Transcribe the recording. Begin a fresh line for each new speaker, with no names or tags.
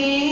see